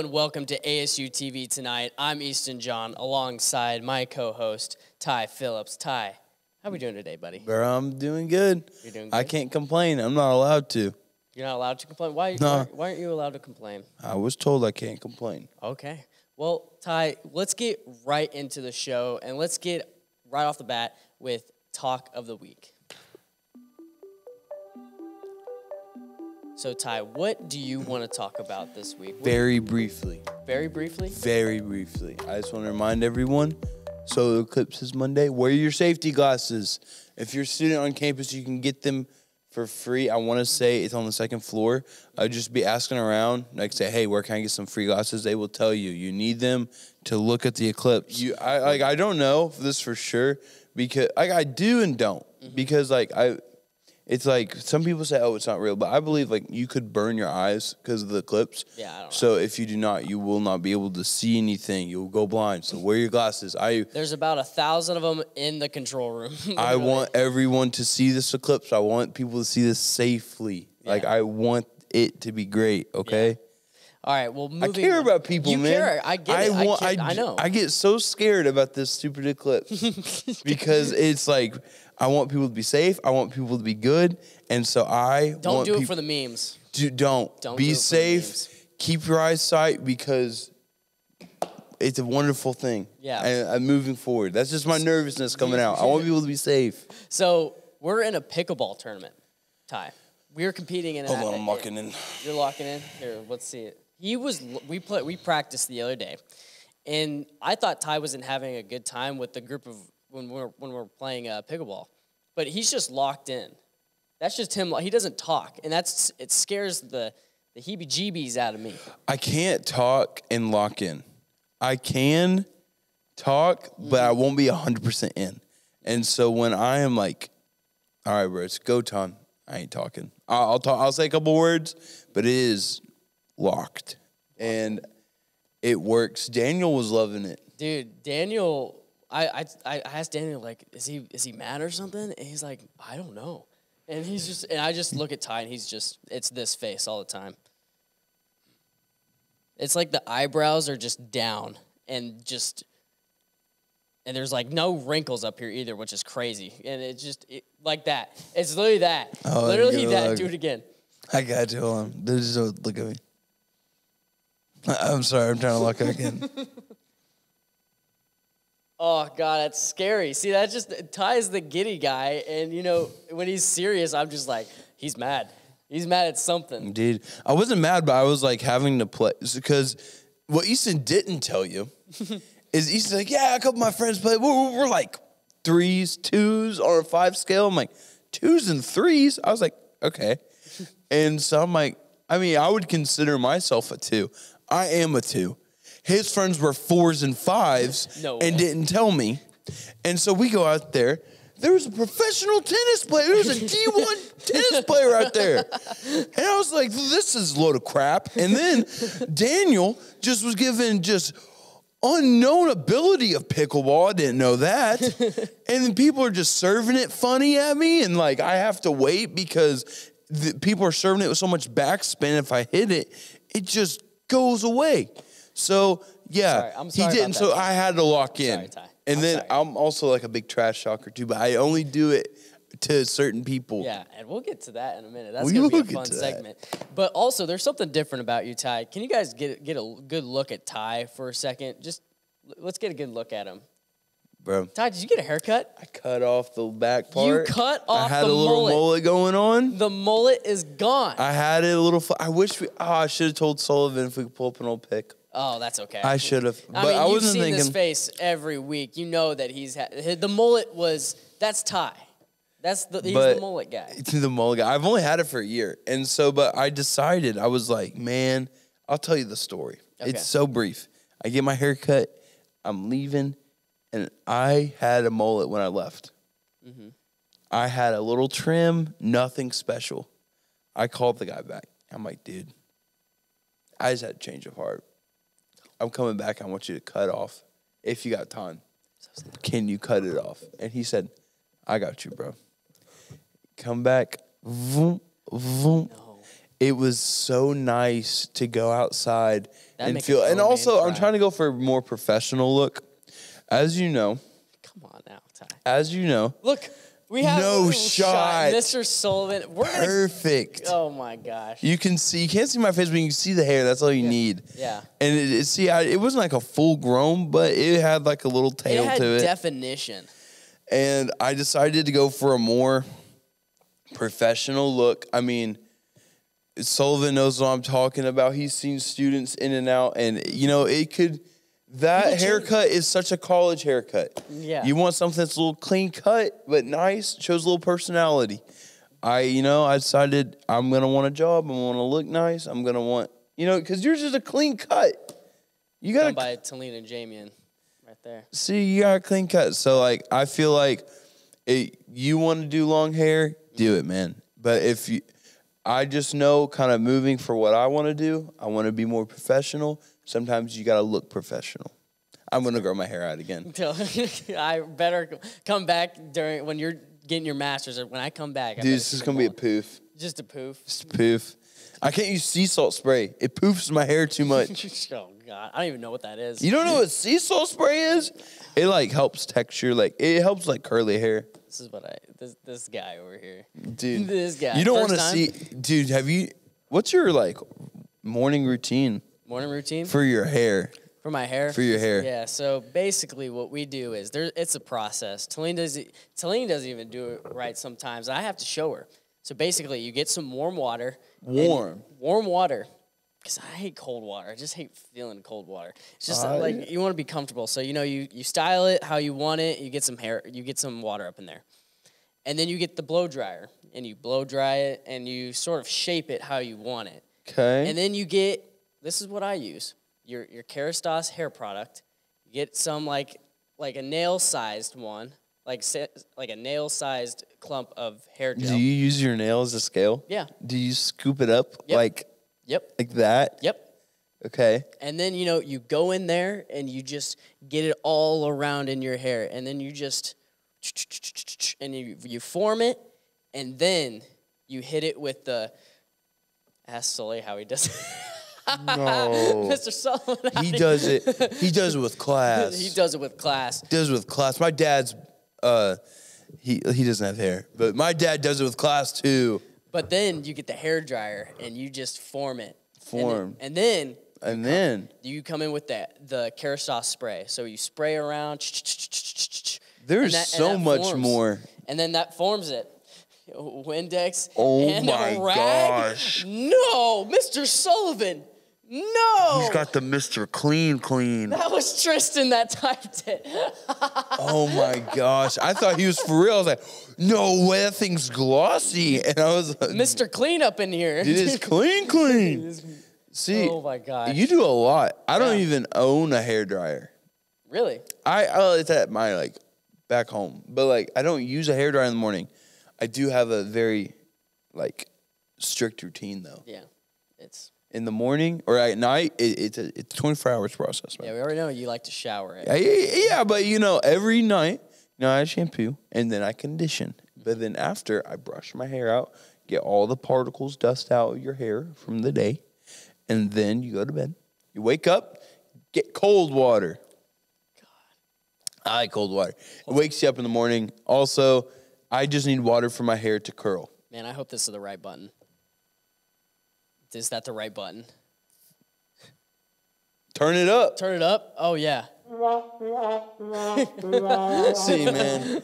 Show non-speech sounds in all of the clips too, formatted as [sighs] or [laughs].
and welcome to ASU TV tonight. I'm Easton John alongside my co host, Ty Phillips. Ty, how are we doing today, buddy? Bro, I'm doing good. You're doing good? I can't complain. I'm not allowed to. You're not allowed to complain? Why, No. why, why aren't you allowed to complain? I was told I can't complain. Okay. Well, Ty, let's get right into the show and let's get right off the bat with Talk of the Week. So, Ty, what do you want to talk about this week? Very briefly. Very briefly? Very briefly. I just want to remind everyone solar eclipse is Monday. Wear your safety glasses. If you're a student on campus, you can get them for free. I want to say it's on the second floor. I'd just be asking around, like say, hey, where can I get some free glasses? They will tell you. You need them to look at the eclipse. You, I like, I don't know this for sure because like I do and don't mm-hmm. because like I, it's like some people say, oh, it's not real, but I believe like you could burn your eyes because of the eclipse. Yeah, I don't know. So if you do not, you will not be able to see anything. You'll go blind. So wear your glasses. I There's about a thousand of them in the control room. [laughs] I want everyone to see this eclipse. I want people to see this safely. Like I want it to be great. Okay. All right. Well, I care on. about people, you man. Care. I get it. want. I, get- I know. I get so scared about this stupid eclipse [laughs] because it's like I want people to be safe. I want people to be good, and so I don't want do it peop- for the memes. Do, don't. Don't be do it for the safe. memes. Keep your eyesight because it's a wonderful thing. Yeah. And I'm moving forward. That's just my nervousness coming out. I want people to be safe. So we're in a pickleball tournament. Ty, we're competing in. Hold on, I'm uh, locking in. You're locking in. Here, let's see it. He was. We play. We practiced the other day, and I thought Ty wasn't having a good time with the group of when we're when we're playing uh, pickleball, but he's just locked in. That's just him. He doesn't talk, and that's it scares the the heebie-jeebies out of me. I can't talk and lock in. I can talk, but I won't be 100% in. And so when I am like, all right, bro, it's go time, I ain't talking. I'll talk, I'll say a couple words, but it is locked. And it works. Daniel was loving it. Dude, Daniel, I, I I asked Daniel like, is he is he mad or something? And he's like, I don't know. And he's just and I just look at Ty and he's just it's this face all the time. It's like the eyebrows are just down and just and there's like no wrinkles up here either, which is crazy. And it's just it, like that. It's literally that. Oh, literally that. luck. Do it again. I got you. Hold on. There's just look at me. I- I'm sorry. I'm trying to lock back in. [laughs] Oh God, that's scary. See, that just Ty is the giddy guy, and you know when he's serious, I'm just like, he's mad. He's mad at something. Dude, I wasn't mad, but I was like having to play because what Easton didn't tell you [laughs] is Easton's like, yeah, a couple of my friends play. We're, we're like threes, twos, or a five scale. I'm like, twos and threes? I was like, okay. [laughs] And so I'm like, I mean, I would consider myself a two. I am a two. His friends were fours and fives No and way. didn't tell me. And so we go out there. There was a professional tennis player. There was a D1 [laughs] tennis player out there. And I was like, this is a load of crap. And then Daniel just was given just unknown ability of pickleball. I didn't know that. [laughs] and then people are just serving it funny at me. And like, I have to wait because the, people are serving it with so much backspin. If I hit it, it just goes away. So, yeah, Sorry, I'm sorry he didn't. So. I had to lock in. Sorry. And I'm then. I'm also like a big trash talker too, but I only do it to certain people. Yeah, and we'll get to that in a minute. That's We gonna be a fun to that. segment. But also, there's something different about you, Ty. Can you guys get get a good look at Ty for a second? Just let's get a good look at him. Bro. Ty, did you get a haircut? I cut off the back part. You cut off. I had the a little mullet. mullet going on. The mullet is gone. I had it a little. I wish we. Oh, I should have told Sullivan if we could pull up an old pic. oh, that's okay. I should have, I mean, I you've seen thinking. this face every week. You know that he's had the mullet was that's Ty. That's the he's But- the mullet guy. [laughs] to the mullet guy. I've only had it for a year, and so, but I decided I was like, man, I'll tell you the story. Okay. It's so brief. I get my hair cut. I'm leaving, and I had a mullet when I left. Mm-hmm. I had a little trim, nothing special. I called the guy back. I'm like, dude, I just had a change of heart. I'm coming back. I want you to cut off if you got time. Can you cut it off? And he said, I got you, bro. Come back. Vroom, vroom. No. it was so nice to go outside That and feel. And also, I'm trying to go for a more professional look. As you know, Come on now, Ty. as you know, Look, we have No a little shot. Mr. Sullivan. We're gonna. perfect. Oh my gosh. You can see. You can't see my face, but you can see the hair. That's all you need. Yeah. And it, it, see, I, it wasn't like a full grown, but it had like a little tail It had to it. definition. and I decided to go for a more professional look. I mean, Sullivan knows what I'm talking about. He's seen students in and out, and you know, it could. That People change. haircut is such a college haircut. Yeah. You want something that's a little clean cut, but nice, shows a little personality. I, you know, I decided I'm gonna want a job. I'm gonna look nice. I'm gonna want, you know, because yours is a clean cut. You gotta Done by Talene and Jamian, right there. See, you got a clean cut. So like I feel like it, you want to do long hair, do it, man. But if you I just know kind of moving for what I want to do, I want to be more professional. Sometimes you got to look professional. I'm going to grow my hair out again. [laughs] I better come back during when you're getting your masters. Or when I come back, I Dude, this is going to be a poof. just a poof. Just a poof. I can't use sea salt spray. It poofs my hair too much. [laughs] oh God, I don't even know what that is. You don't know what sea salt spray is? It like helps texture, like it helps like curly hair. This is what I this this guy over here. Dude, This guy. You don't want to see, dude. Have you? What's your like morning routine morning routine for, your hair? For my hair. For your hair. Yeah. So basically, what we do is there. It's a process. Talene does Talene doesn't even do it right sometimes. I have to show her. So basically, you get some warm water. Warm. warm water. Because I hate cold water. I just hate feeling cold water. It's just I- like you want to be comfortable. So you know you you style it how you want it. You get some hair. You get some water up in there, and then you get the blow dryer and you blow dry it and you sort of shape it how you want it. Okay. And then you get this is what I use your your Kerastase hair product. You get some like like a nail sized one, like like a nail sized clump of hair gel. do you use your nail as a scale? Yeah. Do you scoop it up Yep. like Yep. like that? Yep. Okay. And then you know you go in there and you just get it all around in your hair, and then you just and you you form it, and then you hit it with the. Ask Sully how he does. it. [laughs] No. [laughs] Mr. Sullivan. he does it. He [laughs] does it with class. He does it with class. does it with class. My dad's uh he he doesn't have hair, but my dad does it with class too. But then you get the hair dryer and you just form it. Form. And then, And then you come in with that the Kerastase spray. So you spray around. there's that- so much forms. more. And then that forms it. [laughs] Windex. Oh and my a rag? gosh. No, Mr. Sullivan. No. He's got the Mr. Clean Clean. that was Tristan that typed it. [laughs] Oh my gosh. I thought he was for real. I was like, no way, that thing's glossy. And I was like, Mr. Cleanup in here. it is clean, clean. [laughs] See, Oh my gosh. you do a lot. I don't even own a hair dryer. really? I oh, it's at my like back home, but like I don't use a hair dryer in the morning. I do have a very like strict routine though. Yeah. It's In the morning or at night, it, it's a it's 24 hours process. Man. yeah, we already know you like to shower. Yeah, yeah, yeah, but you know, every night, you know, I shampoo and then I condition. But then after, I brush my hair out, get all the particles, dust out of your hair from the day, and then you go to bed. You wake up, get cold water. God, I like cold water. It wakes you up in the morning. Also, I just need water for my hair to curl. Man, I hope this is the right button. Is that the right button? Turn it up. Turn it up. Oh yeah. [laughs] See, man.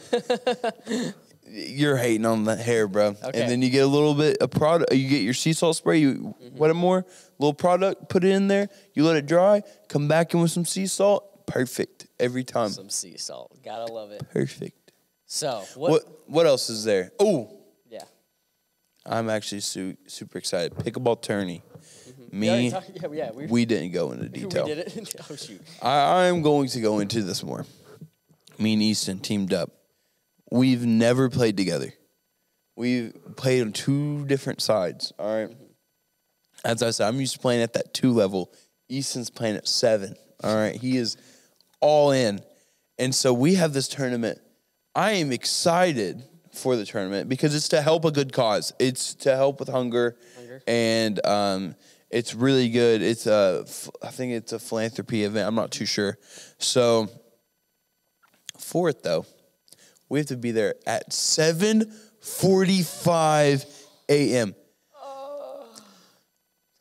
You're hating on the hair, bro. Okay. And then you get a little bit of product. You get your sea salt spray. You mm-hmm. wet it more. Little product. Put it in there. You let it dry. Come back in with some sea salt. Perfect every time. Some sea salt. Gotta love it. Perfect. So what? What What else is there? Oh, Yeah. I'm actually su- super excited. Pickleball tourney. We already Me, talked- yeah, yeah, we, we didn't go into [laughs] we detail. did it. [laughs] oh shoot. I, I'm going to go into this more. Me and Easton teamed up. We've never played together. We've played on two different sides. All right. Mm-hmm. As I said, I'm used to playing at that two level. Easton's playing at seven. All right. He is all in. And so we have this tournament. I am excited for the tournament because it's to help a good cause. It's to help with hunger. Hunger, and um, it's really good. It's a, I think it's a philanthropy event. I'm not too sure. So for it though, we have to be there at 7:45 a.m.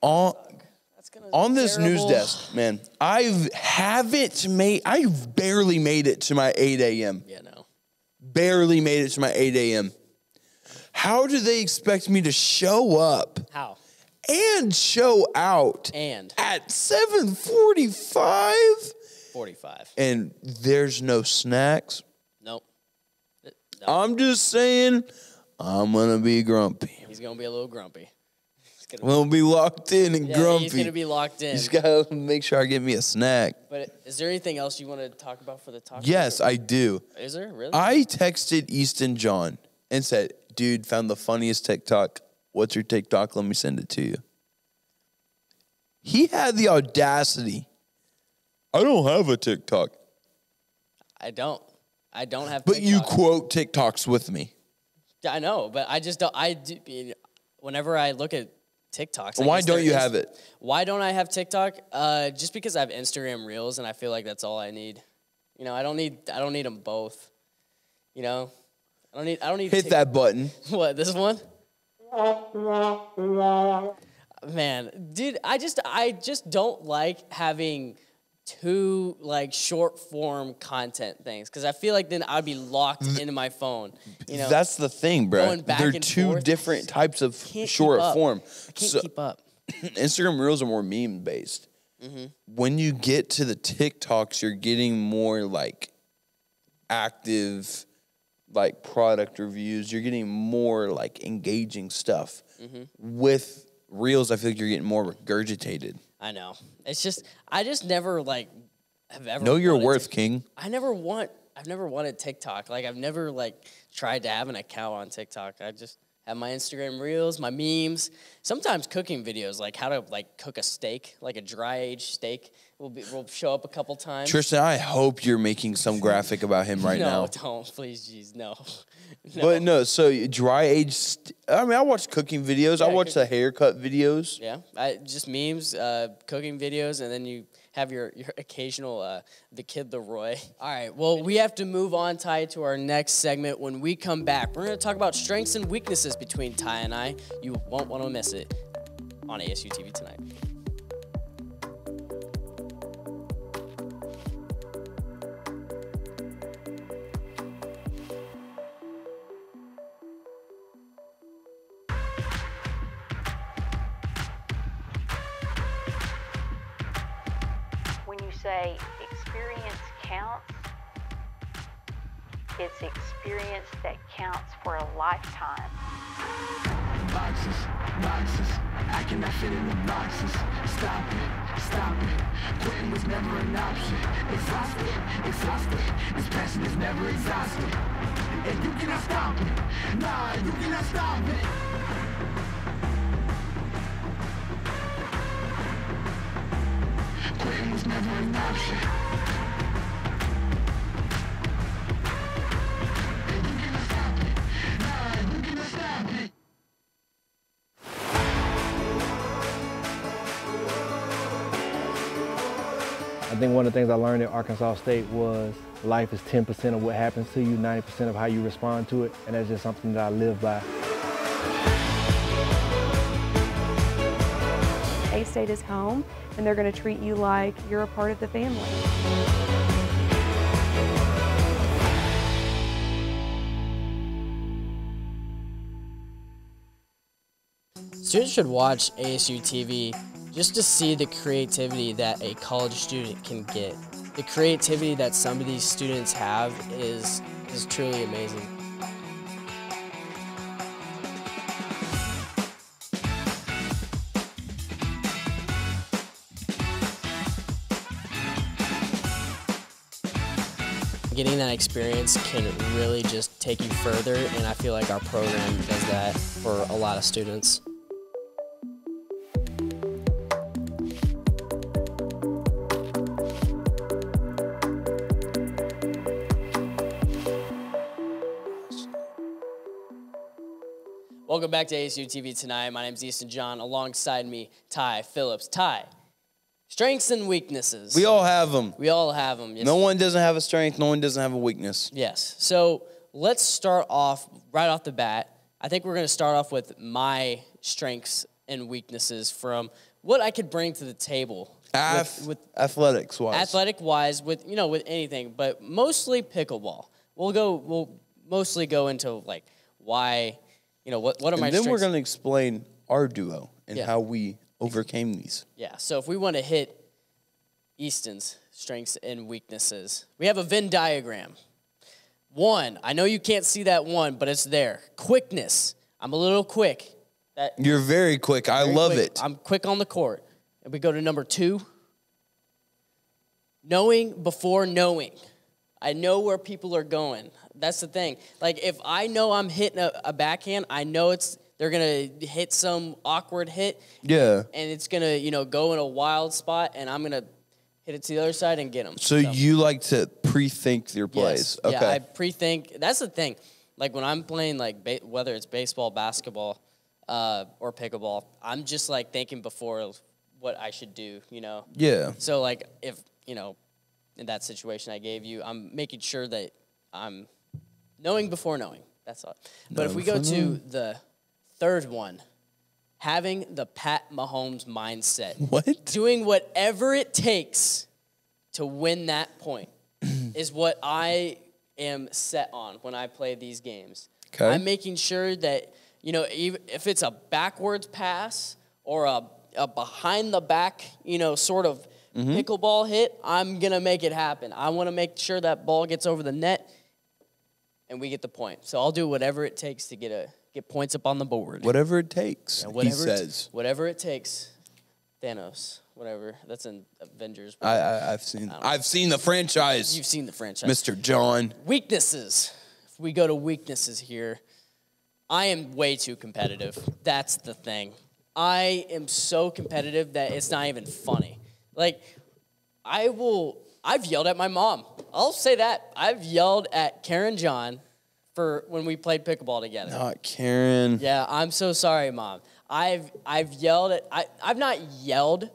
On on be this news desk, man, I haven't made. I barely made it to my 8 a.m. Yeah. Barely made it to my 8 a.m. How do they expect me to show up How? and show out And at 7:45 45. and there's no snacks? Nope. No, I'm just saying, I'm gonna be grumpy. he's gonna be a little grumpy. He's gonna, I'm gonna be locked in and yeah, grumpy. he's gonna be locked in. You Just gotta make sure I get me a snack. But is there anything else you want to talk about for the talk? Yes, I do. Is there really? I texted Easton John and said, dude, found the funniest TikTok. What's your TikTok? Let me send it to you. He had the audacity. I don't have a TikTok. I don't. I don't have. But you quote TikToks with me. I know, but I just don't. I do, whenever I look at TikToks. I Why guess don't there you is- have it? Why don't I have TikTok? Uh, just because I have Instagram Reels, and I feel like that's all I need. You know, I don't need. I don't need them both. You know, I don't need. I don't need. Hit Tik- that button. [laughs] What this one? Man, dude, I just I just don't like having two like short form content things because I feel like then I'd be locked mm. into my phone. You know, That's the thing, bro. going back They're two forth. different types of short form. I can't So- keep up. [clears throat] Instagram Reels are more meme based. Mm-hmm. When you get to the TikToks, you're getting more like active, like product reviews. You're getting more like engaging stuff. Mm-hmm. With Reels, I feel like you're getting more regurgitated. I know. It's just I just never like have ever Know your worth, to- King. I never want. I've never wanted TikTok. Like I've never like tried to have an account on TikTok. I just have my Instagram reels, my memes, sometimes cooking videos, like how to like cook a steak, like a dry aged steak, will be will show up a couple times. Tristan, I hope you're making some graphic about him right [laughs] no, now. don't please, jeez, no. [laughs] no. But no, so dry age. St- I mean, I watch cooking videos. I Yeah, watch the haircut videos. Yeah, I, just memes, uh, cooking videos, and then you have your, your [laughs] occasional uh, the kid LAROI. All right, well we have to move on, Ty, to our next segment. When we come back, we're going to talk about strengths and weaknesses between Ty and I. You won't want to miss it on ASU TV tonight. Say experience counts, it's experience that counts for a lifetime. boxes, boxes. I cannot fit in the boxes. Stop it, stop it. Quitting was never an option. Exhausted, exhausted. This passion is never exhausted. And you cannot stop it. Nah, you cannot stop it. Stop it. I think one of the things I learned at Arkansas State was life is 10% of what happens to you, 90% of how you respond to it, and that's just something that I live by. A-State is home, and they're going to treat you like you're a part of the family. Students should watch ASU TV just to see the creativity that a college student can get. The creativity that some of these students have is is truly amazing. Getting that experience can really just take you further, and I feel like our program does that for a lot of students. Welcome back to ASU TV tonight. My name is Easton John. Alongside me, Ty Phillips. Ty, strengths and weaknesses. We all have them. we all have them. Yes. No one doesn't have a strength. No one doesn't have a weakness. Yes. So let's start off right off the bat. I think we're going to start off with my strengths and weaknesses from what I could bring to the table Ath- with, with athletics wise. athletic wise with you know with anything but mostly pickleball we'll go we'll mostly go into like why you know what what are my and then we're going to explain our duo and Yeah. how we overcame these. yeah so if we want to hit easton's strengths and weaknesses we have a venn diagram one i know you can't see that one but it's there quickness i'm a little quick that You're very quick. I love quick. it. I'm quick on the court. And we go to number two. Knowing before knowing. I know where people are going. That's the thing. Like if I know I'm hitting a, a backhand, I know it's they're gonna hit some awkward hit, yeah. and it's gonna you know go in a wild spot, and I'm gonna hit it to the other side and get them. So, you like to pre-think your plays. Yes. Okay. Yeah, I pre-think. That's the thing. Like when I'm playing, like ba- whether it's baseball, basketball, uh, or pickleball, I'm just like thinking before what I should do. You know. yeah. So like if you know, in that situation I gave you, I'm making sure that I'm knowing before knowing. That's all. But if we go to the third one, having the Pat Mahomes mindset What? doing whatever it takes to win that point [clears throat] is what I am set on when I play these games. Okay. I'm making sure that, you know, even if it's a backwards pass or a, a behind the back, you know, sort of mm-hmm. pickleball hit, I'm going to make it happen. I want to make sure that ball gets over the net and we get the point. So I'll do whatever it takes to get a get points up on the board. Whatever it takes. Yeah, he whatever it- says. whatever it takes. Thanos, whatever. That's in Avengers. I, I, I've seen. I've seen the franchise, You've seen the franchise. Mr. John. Weaknesses. If we go to weaknesses here, I am way too competitive. That's the thing. I am so competitive that it's not even funny. Like, I will. I've yelled at my mom. I'll say that. I've yelled at Karen John for when we played pickleball together. Not Karen. Yeah, I'm so sorry, mom. I've I've yelled at I I've not yelled.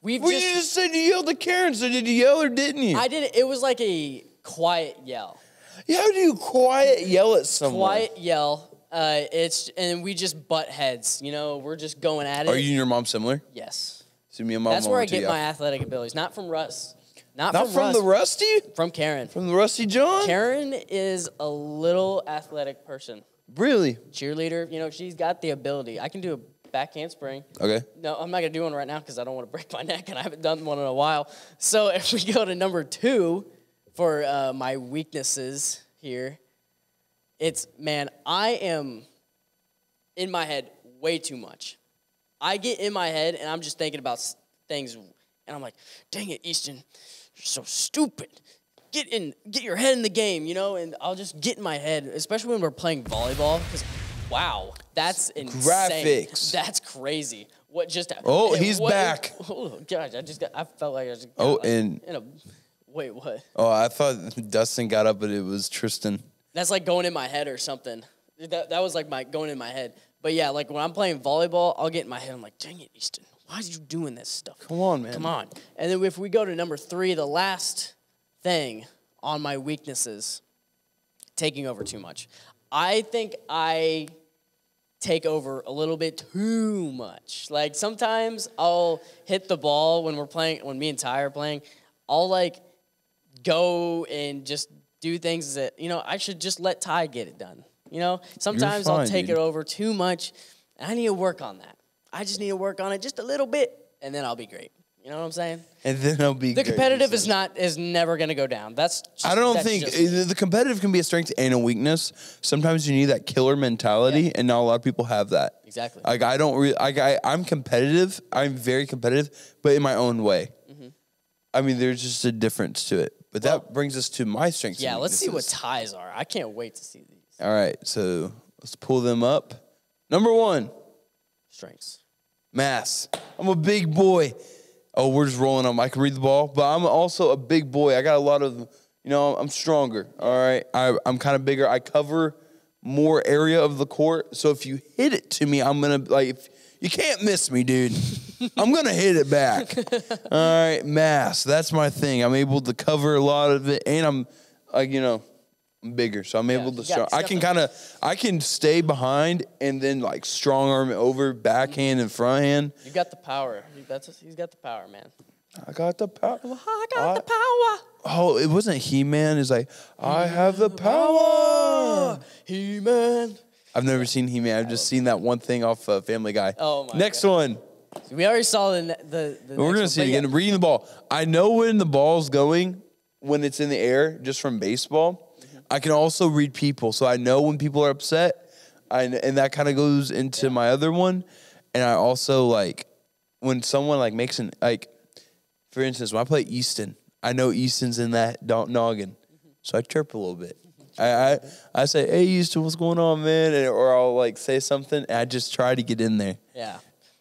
We've Well, just, you just said you yelled at Karen. So did you yell or didn't you? I did it. Was like a quiet yell. Yeah, How do you quiet yell at someone? Quiet yell. Uh, it's and we just butt heads. You know, we're just going at it. Are you and your mom similar? Yes. So me and my That's where I get my athletic abilities, not from Russ. Not, Not from, from the Rusty. From Karen. From the Rusty John. Karen is a little athletic person. Really? Cheerleader. You know, she's got the ability. I can do a back handspring. Okay. No, I'm not gonna do one right now because I don't want to break my [laughs] neck, and I haven't done one in a while. So [laughs] if we go to number two for uh, my weaknesses here, it's man, I am in my head way too much. I get in my head and I'm just thinking about things, and I'm like, dang it, Easton, so stupid. Get in, get your head in the game, you know. And I'll just get in my head, especially when we're playing volleyball, because wow, that's insane. Graphics. That's crazy. What just? happened? Oh, and he's what- back. Oh gosh, I just got. I felt like I just. Oh, like, and- a. Wait, what? Oh, I thought Dustin got up, but it was Tristan. That's like going in my head or something. That, that was like my going in my head. But yeah, like when I'm playing volleyball, I'll get in my head. I'm like, dang it, Easton, why are you doing this stuff? Come on, man. Come on. And then if we go to number three, the last thing on my weaknesses, taking over too much. I think I take over a little bit too much. Like sometimes I'll hit the ball when we're playing, when me and Ty are playing. I'll like go and just do things that you know I should just let Ty get it done. You know, sometimes I'll take dude. it over too much, and I need to work on that. I just need to work on it just a little bit, and then I'll be great. You know what I'm saying? And then I'll be The competitive is not is never gonna go down. That's just, I don't that's think just- the competitive can be a strength and a weakness. Sometimes you need that killer mentality, Yeah. and not a lot of people have that. Exactly. Like I don't. Re- like I, I'm competitive. I'm very competitive, but in my own way. Mm-hmm. I mean, there's just a difference to it. But that brings us to my strengths. yeah. Let's see what ties are. I can't wait to see these All right, so let's pull them up. Number one, strengths. Mass. I'm a big boy. Oh, we're just rolling them. I can read the ball, but I'm also a big boy. I got a lot of, you know, I'm stronger. All right, I, I'm kind of bigger. I cover more area of the court. So if you hit it to me, I'm gonna like if, you can't miss me, dude. [laughs] I'm gonna hit it back. All right, mass. That's my thing. I'm able to cover a lot of it, and I'm like you know. I'm bigger, so I'm able to. I can kind of, I can stay behind and then like strong arm over, backhand and front hand. You got the power. That's he's got the power, man. I got the power. I got the power. Oh, it wasn't He Man. It's like I have the power. He man. I've never seen He Man. I've just seen that one thing off uh, Family Guy. Oh, my Next one. We already saw the the. the We're gonna see it but yeah. again. Reading the ball. I know when the ball's going when it's in the air, just from baseball. I can also read people, so I know when people are upset. I and that kind of goes into my other one. And I also like when someone like makes an like, for instance, when I play Easton, I know Easton's in that do- noggin, so I chirp a little bit. I, I I say, "Hey, Easton, what's going on, man?" And, or I'll like say something, and I just try to get in there. Yeah,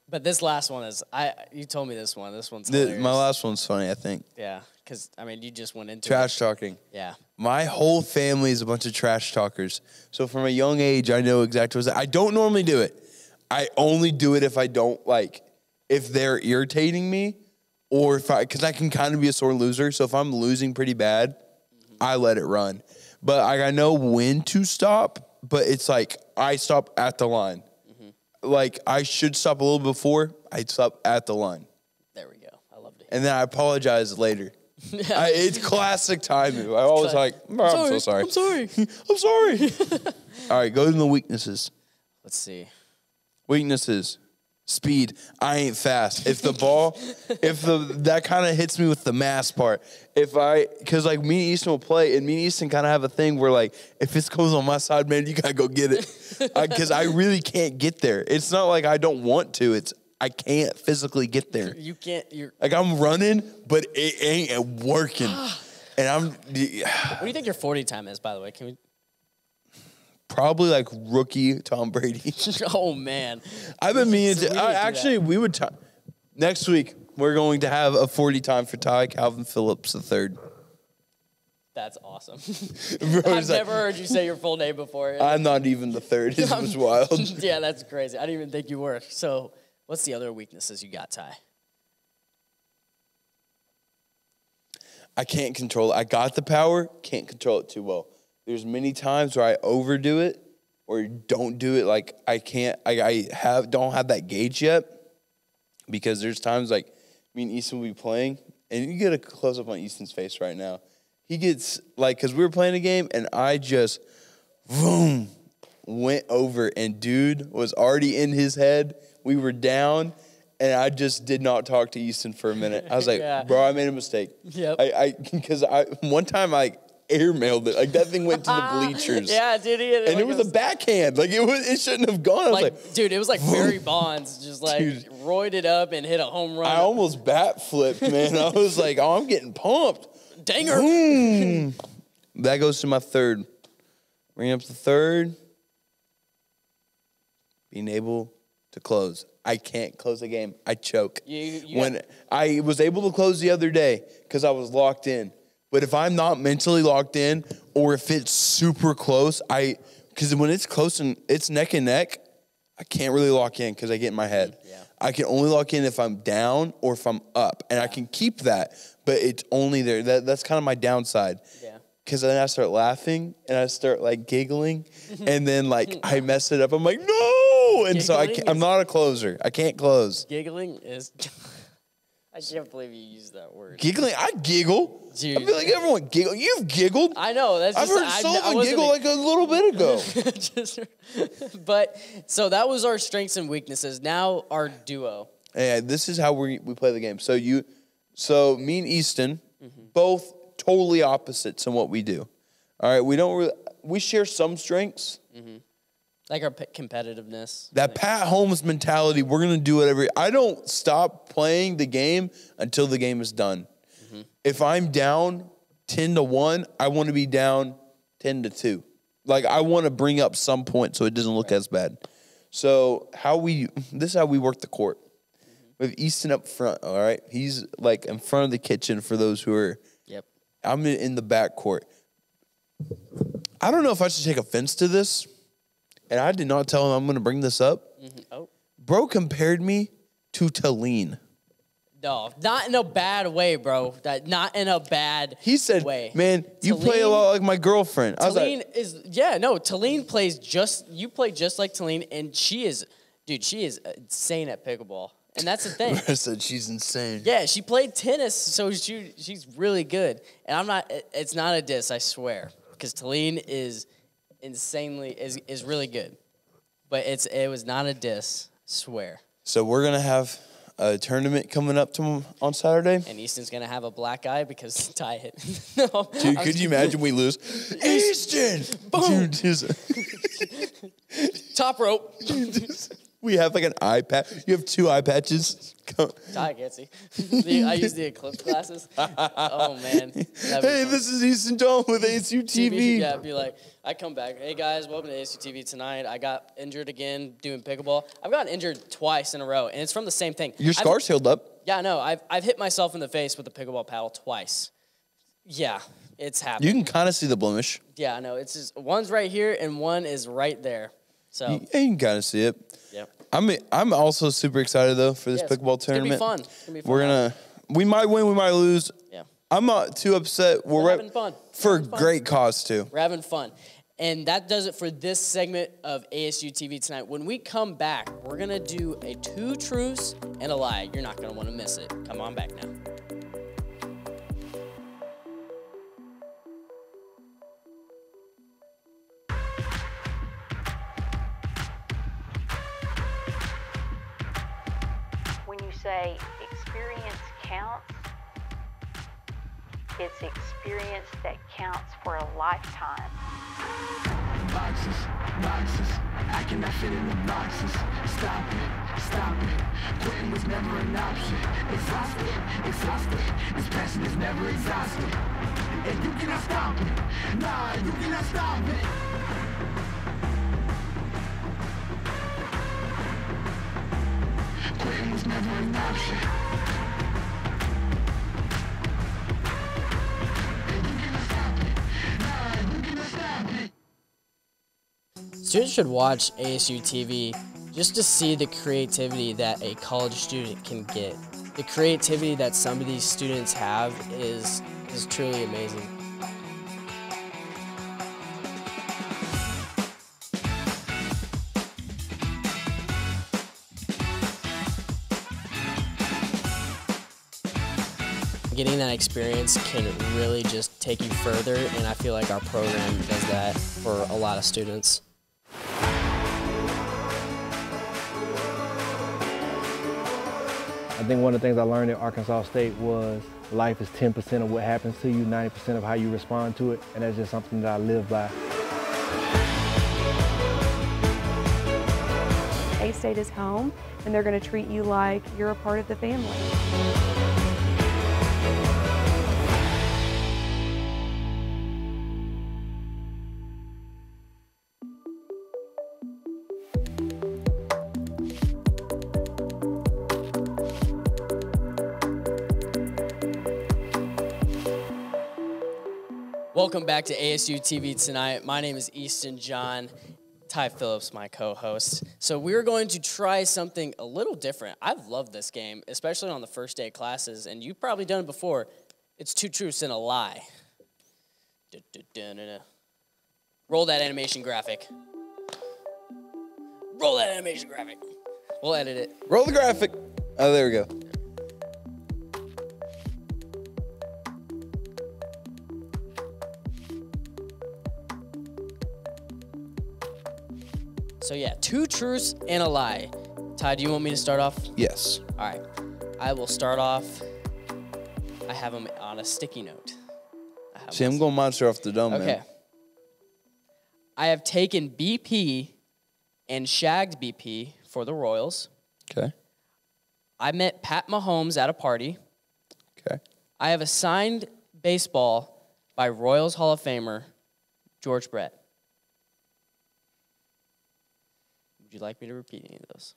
but this last one is I. You told me this one. This one's The- my last one's funny, I think. Yeah, because I mean, you just went into Trash talking. Yeah. My whole family is a bunch of trash talkers. So from a young age, I know exactly what's. I don't normally do it. I only do it if I don't like if they're irritating me, or if I because I can kind of be a sore loser. So if I'm losing pretty bad, mm-hmm. I let it run. But I, I know when to stop. But it's like I stop at the line. Mm-hmm. Like I should stop a little before. I stop at the line, There we go. I loved it. and then I apologize later. I, it's classic timing. I always like, "Oh, I'm so sorry. I'm sorry. I'm sorry. [laughs] [laughs] All right, go to the weaknesses. Let's see. Weaknesses. Speed. I ain't fast. If the ball, [laughs] if the that kind of hits me with the mass part. If I, because like me and Easton will play, and me and Easton kind of have a thing where like if it goes on my side, man, you gotta go get it, because I really can't get there. It's not like I don't want to. It's I can't physically get there. You can't. You're. Like I'm running, but it ain't working, ah. and I'm What do you think your forty time is? By the way, can we? probably like rookie Tom Brady. [laughs] oh man. I've been meaning to. I, to that. actually, we would. T- next week, we're going to have a 40 time for Ty Calvin Phillips the third. That's awesome. [laughs] [laughs] Bro, I've like, never heard you say your full name before. I'm not even the third. It was wild. yeah, that's crazy. I didn't even think you were. So, what's the other weaknesses you got, Ty? I can't control it. I got the power, can't control it too well. There's many times where I overdo it or don't do it. Like I can't. I, I have don't have that gauge yet because there's times like me and Easton will be playing, and you get a close up on Easton's face right now. He gets like because we were playing a game, and I just boom went over, and dude was already in his head. We were down. And I just did not talk to Easton for a minute. I was like, [laughs] Yeah. "Bro, I made a mistake." Yep. I, I, [laughs] because I one time I airmailed it. Like that thing went to the [laughs] bleachers. Yeah, dude. He And it was a backhand. Like it was. It shouldn't have gone. I was like, like, dude, it was like Barry Bonds, just like Dude. roided it up and hit a home run. I almost bat flipped, man. I was like, oh, I'm getting pumped. Danger. Boom. that goes to my third. Bring up the third. Being able to close. I can't close a game. I choke. You- you when got- I was able to close the other day because I was locked in. But if I'm not mentally locked in, or if it's super close, I because when it's close and it's neck and neck, I can't really lock in because I get in my head. Yeah. I can only lock in if I'm down or if I'm up, and I can keep that, but it's only there. That, that's kind of my downside. Yeah. Because then I start laughing and I start like giggling, and then like [laughs] I mess it up. I'm like, no, and so I Giggling can't, I'm is- not a closer. I can't close. Giggling is. [laughs] I can't believe you used that word. Giggling, I giggle. I feel like everyone giggle. You've giggled. I know that's. I've just, heard I, I Sullivan wasn't giggle like a little bit ago. [laughs] Just- but so that was our strengths and weaknesses. Now our duo. Yeah, this is how we we play the game. So you, so me and Easton, Mm-hmm. both totally opposites in what we do. All right, we don't really we share some strengths. Like our p- competitiveness. That Pat Mahomes mentality, we're gonna do whatever. I don't stop playing the game until the game is done. Mm-hmm. If I'm down ten to one, I want to be down ten to two. Like I want to bring up some point so it doesn't look as bad. So how we this is how we work the court. We have Easton up front. All right, he's like in front of the kitchen for those who are. Yep. I'm in the back court. I don't know if I should take offense to this, and I did not tell him I'm going to bring this up. Mm-hmm. Oh. Bro compared me to Talene. No, not in a bad way, bro. That not in a bad. He said, way. "Man, you play a lot like my girlfriend." I Talene like, is yeah no. Talene plays just you play just like Talene, and she is, dude. She is insane at pickleball, and that's the [laughs] thing. I said she's insane. Yeah, she played tennis, so she she's really good. And I'm not. It's not a diss, I swear, because Talene is insanely is is really good, but it's it was not a diss. Swear. So we're gonna have a tournament coming up to, on Saturday. And Easton's gonna have a black eye because [laughs] Ty hit. [laughs] no, Dude, could you imagine we lose? Easton, Boom. Dude, [laughs] just- top rope? We have like an eye patch. You have two eye patches. I can't see. [laughs] I use the eclipse glasses. Oh man. Hey, fun. this is Easton John with [laughs] ASU TV. Yeah, be like, I come back. Hey guys, welcome to ASU TV tonight. I got injured again doing pickleball. I've gotten injured twice in a row, and it's from the same thing. Your I've- scars healed up. yeah, no, I've I've hit myself in the face with a pickleball paddle twice. Yeah, it's happened. You can kind of see the blemish. yeah, I know. it's just one's right here and one is right there. So You, yeah, you can kind of see it. I'm I'm also super excited though for this Yeah, it's- pickleball it's gonna be tournament. fun. It's gonna be fun. We're gonna we might win, we might lose. yeah, I'm not too upset. We're, We're having fun. for Having fun. great cause too. we're having fun. And that does it for this segment of ASU TV tonight. When we come back, we're gonna do a two truths and a lie. You're not gonna want to miss it. Come on back now. That counts for a lifetime. boxes, boxes. I cannot fit in the boxes. Stop it, stop it. Quitting was never an option. Exhausted, exhausted. This passion is never exhausted. And you cannot stop it. Nah, you cannot stop it. Quitting was never an option. Students should watch ASU TV just to see the creativity that a college student can get. The creativity that some of these students have is is truly amazing. Getting that experience can really just take you further, and I feel like our program does that for a lot of students. I think one of the things I learned at Arkansas State was life is 10% of what happens to you, 90% of how you respond to it, and that's just something that I live by. A State is home, and they're going to treat you like you're a part of the family. Welcome back to ASU TV tonight. My name is Easton John. Ty Phillips, my co host. So, we're going to try something a little different. I've loved this game, especially on the first day of classes, and you've probably done it before. It's two truths and a lie. Roll that animation graphic. Roll that animation graphic. We'll edit it. Roll the graphic. Oh, there we go. So, yeah, two truths and a lie. Ty, do you want me to start off? Yes. All right. I will start off. I have them on a sticky note. I have See, I'm going monster off the dome, Okay. man. I have taken BP and shagged BP for the Royals. Okay. I met Pat Mahomes at a party. Okay. I have a signed baseball by Royals Hall of Famer George Brett. Would you like me to repeat any of those?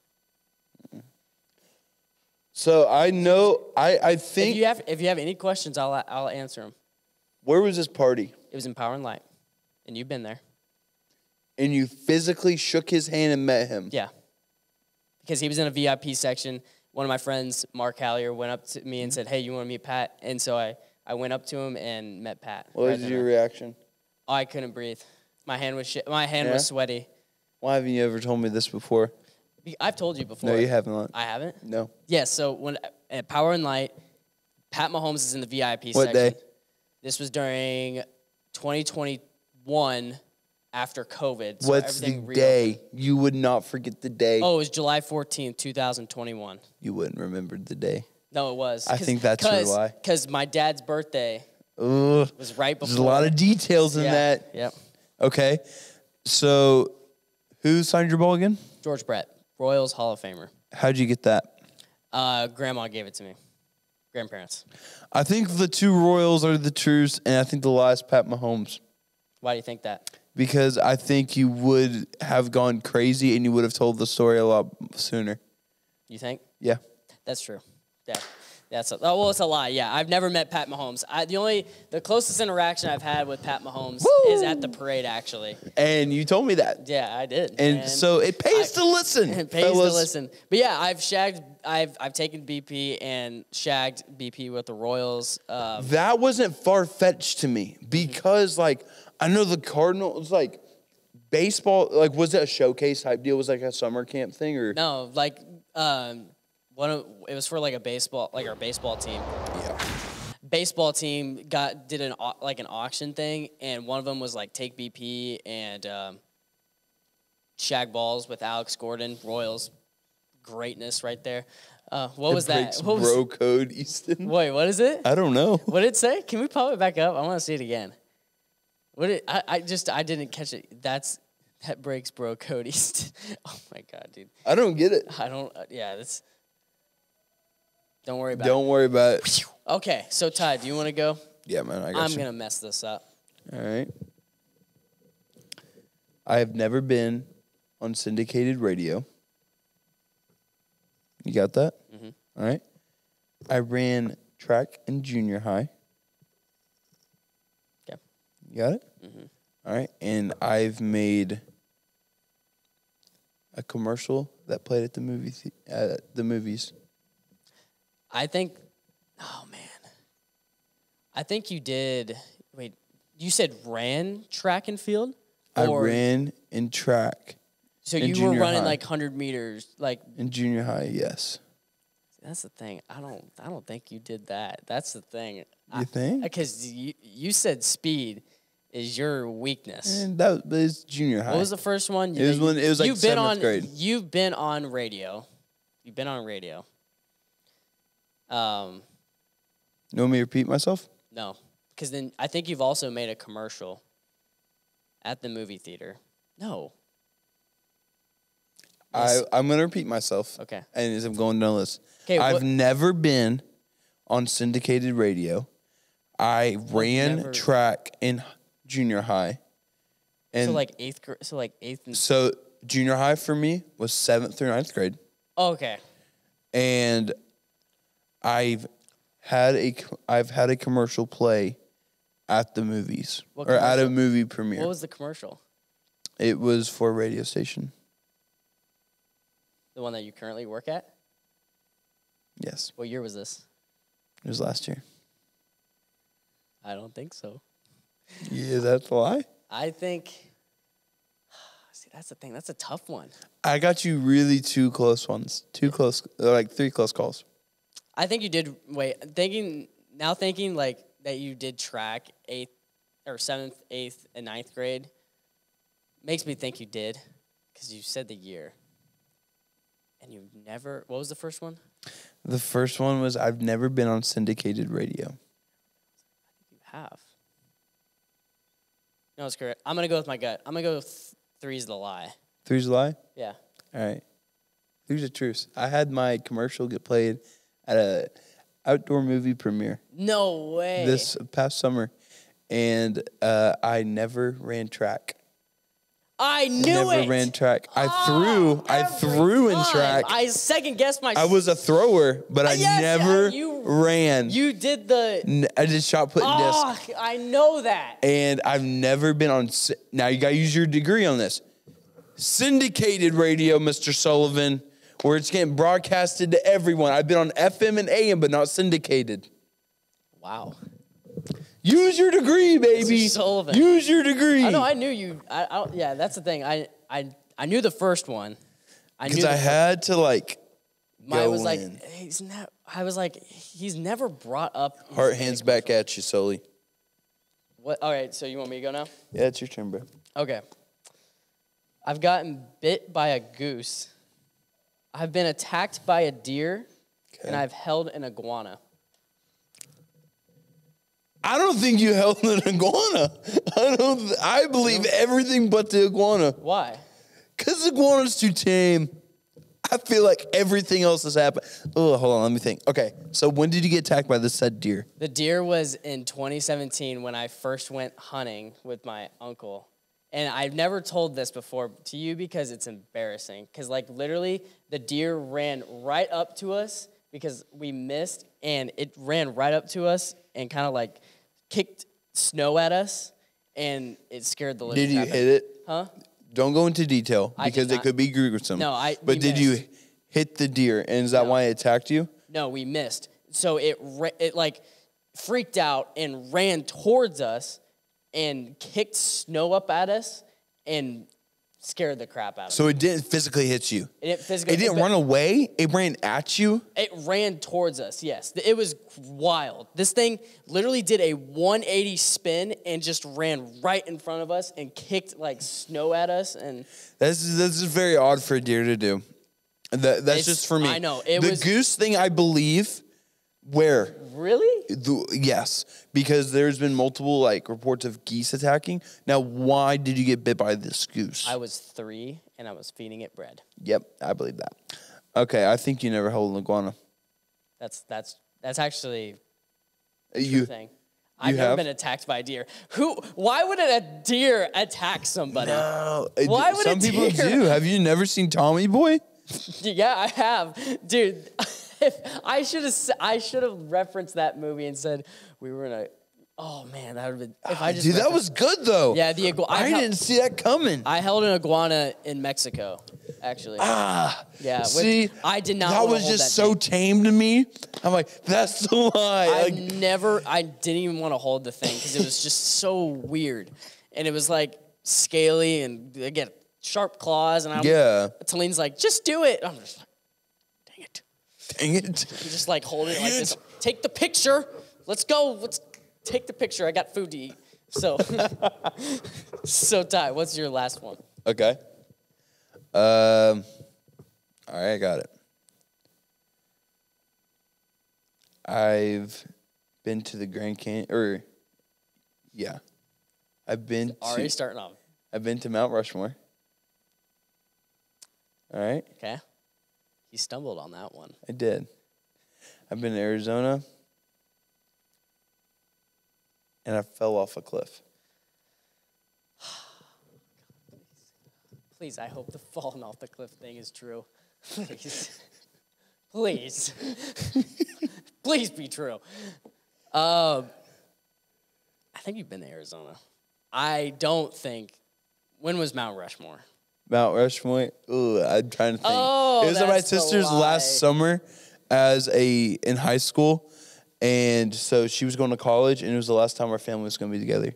So I know. I I think If you have if you have any questions, I'll I'll answer them. where was this party? It was in Power and Light, and you've been there. and you physically shook his hand and met him. Yeah. Because he was in a VIP section. One of my friends, Mark Hallier, went up to me and mm-hmm. said, Hey, you want to meet Pat? And so I, I went up to him and met Pat. What right was your and- reaction? I couldn't breathe. My hand was sh- my hand Yeah? was sweaty. Why haven't you ever told me this before? I've told you before. No, you haven't. I haven't? No. Yes. so when at Power and Light, Pat Mahomes is in the VIP What section. day? This was during 2021 after COVID. so What's the reopened. day? You would not forget the day. Oh, it was July 14th, 2021. You wouldn't remember the day. No, it was. I think that's lie. Because my dad's birthday Ugh. was right before. There's a lot of details in yeah, that. Yep. Okay. So, who signed your ball again? George Brett, Royals Hall of Famer. How'd you get that? Uh, grandma gave it to me. Grandparents. I think the two Royals are the trues, and I think the last Pat Mahomes. Why do you think that? Because I think you would have gone crazy and you would have told the story a lot sooner. You think? Yeah. That's true. Yeah. That's a, oh, well, it's a lie. Yeah, I've never met Pat Mahomes. I, the only the closest interaction I've had with Pat Mahomes is at the parade. Actually, And you told me that. yeah, I did. And, so it pays I- to listen. [laughs] it pays fellas. to listen. But yeah, I've shagged. I've I've taken BP and shagged BP with the Royals. Um, That wasn't far fetched to me because, like, I know the Cardinals, like, baseball, like, was it a showcase type deal? Was it like a summer camp thing or? no, like um, one of it was for like a baseball, like our baseball team. Yeah. baseball team got did an like an auction thing, and one of them was like take BP and um, shag balls with Alex Gordon, Royals, greatness right there. Uh, what was that? What was, bro code, Easton. wait, what is it? I don't know. What did it say? Can we pop it back up? I want to see it again. What did I, I just I didn't catch it. That's that breaks bro code Easton. [laughs] oh my god, dude. I don't get it. I don't. Uh, yeah, that's. Don't worry about it. Don't worry about it. it. Okay, so Ty, do you want to go? Yeah, man, I got I'm you. gonna mess this up. All right. I have never been on syndicated radio. You got that? Mm-hmm. All right. I ran track in junior high. Okay. You got it? Mm-hmm. All right. And I've made a commercial that played at the movie the- at the movies. I think. Oh man. I think you did. Wait, you said ran track and field. I ran in track So in you were running high. like hundred meters. Like in junior high. Yes. that's the thing. I don't. I don't think you did that. That's the thing. You think? Because you you said speed is your weakness. And that was junior high. What was the first one? It was when- it was like you've been on, grade. You've been on radio. You've been on radio. Um, You want me to repeat myself? no, because then I think you've also made a commercial at the movie theater. No. I, I'm going to repeat myself. Okay. And as I'm going down the list, 'Kay, I've never been on syndicated radio. I ran never- track in junior high. And so like eighth grade. So like eighth and. so junior high for me was seventh through ninth grade. Oh, okay. And I've had a I've had a commercial play at the movies What or at a commercial? movie premiere. What was the commercial? it was for a radio station. The one that you currently work at? Yes, What year was this? it was last year. I don't think so. Yeah, that's why. I think. [sighs] See, that's the thing. That's a tough one. I got you really two close ones. Two close, uh, like three close calls. I think you did. Wait, thinking now, thinking like that you did track eighth or seventh, eighth, and ninth grade makes me think you did because you said the year, and you never. What was the first one? The first one was I've never been on syndicated radio. I think you have. No, it's correct. I'm gonna go with my gut. I'm gonna go with three's the lie. Three's the lie. Yeah. All right. Three's the truth. I had my commercial get played at a outdoor movie premiere No way. this past summer, and uh, I never ran track. I knew Never it. ran track. I Ah, threw. I threw in time. track. I second guessed my. I was a thrower, but I yes, never you- ran. You did the. I did shot put and disc. Oh, I know that. and I've never been on. Now you got to use your degree on this. Syndicated radio, Mr. Sullivan, where it's getting broadcasted to everyone. I've been on FM and AM, but not syndicated. Wow. Use your degree, baby. Sullivan. Use your degree. I know. I knew you. I, I yeah. That's the thing. I I I knew the first one. I knew Because I had to like Mine was like in. he's never. I was like he's never brought up. heart hands back at you, Sully. What? All right. So you want me to go now? Yeah, it's your turn, bro. Okay. I've gotten bit by a goose. I've been attacked by a deer, and I've held an iguana. I don't think you held an iguana. [laughs] I don't. th- I believe everything but the iguana. Why? Cause the iguana's too tame. I feel like everything else has happened. Oh, hold on, let me think. Okay, so when did you get attacked by the said deer? The deer was in 2017 when I first went hunting with my uncle. And I've never told this before to you because it's embarrassing. Because, like, literally, the deer ran right up to us because we missed, and it ran right up to us and kind of like kicked snow at us, and it scared the living Did you out- hit it? Huh? Don't go into detail I because it could be gruesome. No, I- But did you hit the deer, and is that No. why it attacked you? No, we missed. So it it like freaked out and ran towards us and kicked snow up at us and scared the crap out of us. So it didn't physically hit you. It didn't physically. It didn't run away. It ran at you. It ran towards us. Yes, it was wild. This thing literally did a 180 spin and just ran right in front of us and kicked like snow at us. And This is this is very odd for a deer to do. That, that's just for me. I know, it the was- goose thing. I believe. Where? really, The, yes, because there's been multiple like reports of geese attacking. Now, why did you get bit by this goose? I was three and I was feeding it bread. yep, I believe that. Okay, I think you never held an iguana. That's that's that's actually You thing. I've never have? been attacked by a deer. Who? Why would a deer attack somebody? no. Why would some a people deer- do? Have you never seen Tommy Boy? [laughs] Yeah, I have, dude. If I should have, I should have referenced that movie and said we were in a. Oh man, that would have been. If I just Dude, that was good though. Yeah, the I, I didn't see that coming. I held an iguana in Mexico, actually. ah, yeah, see, I did not. That was hold just that so thing. tame to me. I'm like, that's the lie. I Like, never, I didn't even want to hold the thing because it was just so weird, and it was like scaly and again sharp claws, and I'm Yeah. Talene's like, just do it. I'm just like, it. Dang it. just like hold it like this. Take the picture. Let's go. Let's take the picture. I got food to eat. So, [laughs] so Ty, what's your last one? Okay. Um. All right, I got it. I've been to the Grand Canyon, or yeah, I've been Already to starting off. I've been to Mount Rushmore. All right, Okay. He stumbled on that one. I did. I've been to Arizona, and I fell off a cliff. [sighs] Please, I hope the falling off the cliff thing is true. Please. [laughs] Please. [laughs] Please be true. Um, I think you've been to Arizona. I don't think. When was Mount Rushmore? Mount Rushmore. Ooh, I'm trying to think. Oh, it was at my sister's last summer as a in high school, and so she was going to college, and it was the last time our family was going to be together.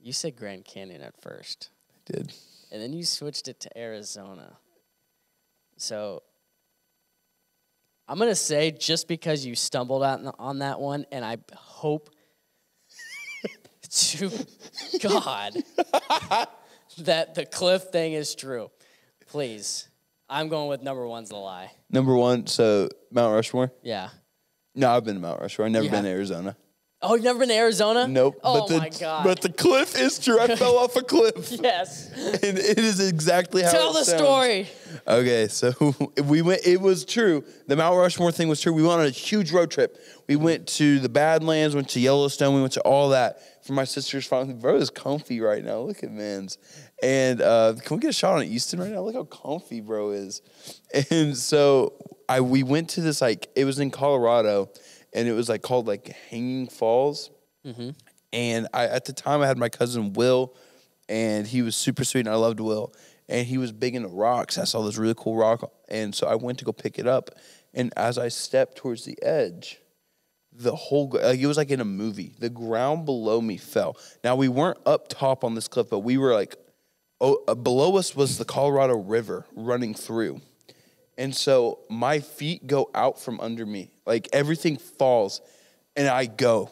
You said Grand Canyon at first. I did. and then you switched it to Arizona. So I'm gonna say just because you stumbled on on that one, and I hope [laughs] to God [laughs] that the cliff thing is true. Please, I'm going with number one's the lie. Number one, so Mount Rushmore. Yeah. No, I've been to Mount Rushmore. I've never You been to? Arizona. Oh, you've never been to Arizona? Nope. Oh but the, my God. But the cliff is true. I [laughs] fell off a cliff, yes. [laughs] and it is exactly how. Tell it the sounds. story. Okay, so [laughs] we went. It was true. The Mount Rushmore thing was true. We went on a huge road trip. We went to the Badlands, went to Yellowstone, we went to all that for my sister's final. Bro is comfy right now. Look at man's. And uh, can we get a shot on Easton right now? Look how comfy bro is. [laughs] And so I we went to this like it was in Colorado, and it was like called like Hanging Falls. And I at the time I had my cousin Will, and he was super sweet, and I loved Will. And he was big into rocks. I saw this really cool rock, and so I went to go pick it up. And as I stepped towards the edge, the whole like it was like in a movie. The ground below me fell. Now we weren't up top on this cliff, but we were like, oh, uh, below us was the Colorado River running through. And so my feet go out from under me. Like everything falls and I go.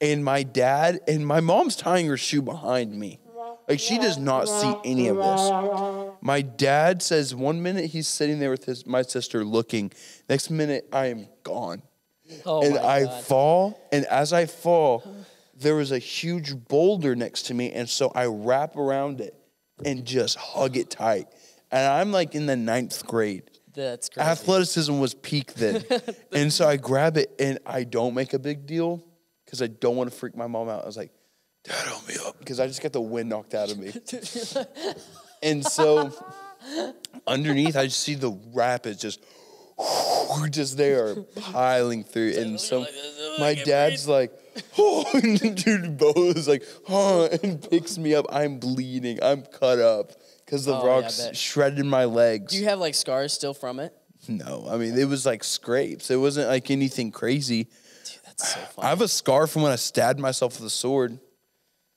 And my dad and my mom's tying her shoe behind me. Like she does not see any of this. My dad says one minute he's sitting there with his my sister looking. Next minute I am gone. Oh and I God. fall and as I fall there was a huge boulder next to me and so I wrap around it and just hug it tight. And I'm like in the ninth grade That's crazy. athleticism was peak then. [laughs] and so I grab it and I don't make a big deal because I don't want to freak my mom out. I was like, Dad, help me up because I just got the wind knocked out of me. [laughs] and so underneath, I just see the rapids just. Just there [laughs] piling through, and so my dad's like, [laughs] "Oh, and dude, Bo is like, oh, and picks me up. I'm bleeding. I'm cut up because the Oh, yeah, I rocks bet. shredded my legs. Do you have like scars still from it? No, I mean it was like scrapes. It wasn't like anything crazy. Dude, that's so [sighs] funny. I have a scar from when I stabbed myself with a sword.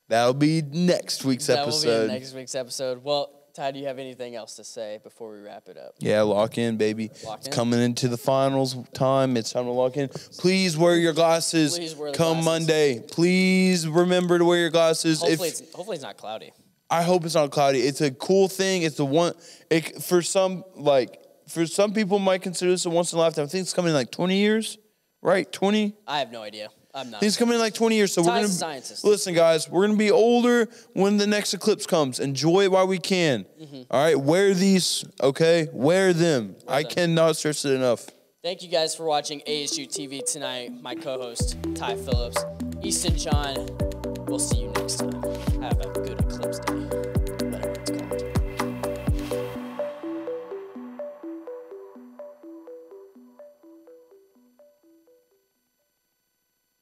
That'll be next week's that will be episode. in next week's episode. Well, Ty, do you have anything else to say before we wrap it up? yeah, lock in, baby. Lock it's in. coming into the finals time. It's time to lock in. Please wear your glasses. Please wear the Come glasses. Monday. Please remember to wear your glasses. Hopefully, if it's hopefully it's not cloudy. I hope it's not cloudy. It's a cool thing. It's the one. It, for some, like for some people, might consider this a once in a lifetime. I think it's coming in like twenty years, right? Twenty. I have no idea. I'm not. He's coming in like 20 years, so we're gonna a scientist. listen, guys. We're gonna be older when the next eclipse comes. Enjoy it while we can. Mm-hmm. All right, wear these, okay? Wear them. I them. cannot stress it enough. Thank you guys for watching ASU TV tonight. My co-host Ty Phillips, Easton John. We'll see you next time. Have a good eclipse day.